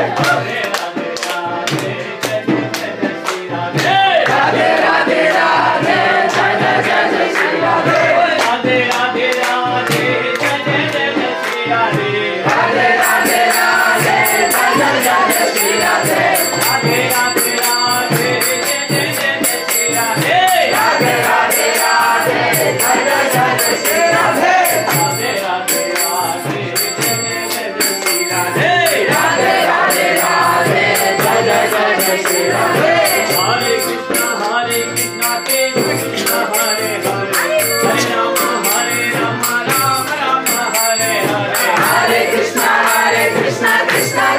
Yeah. It's not.